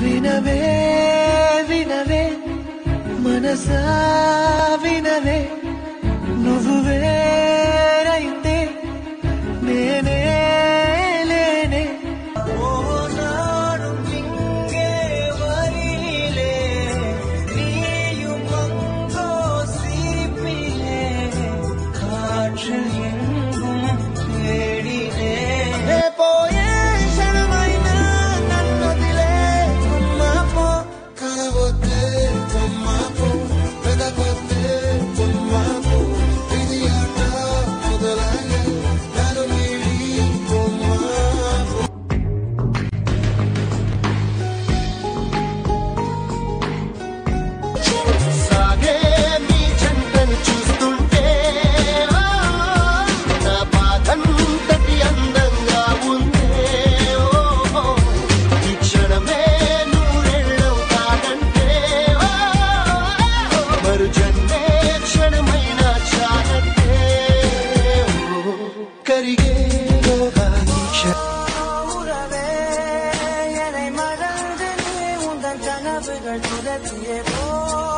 వినవే వినవే మనసా Africa to the table.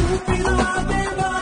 I'll be